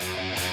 Bye.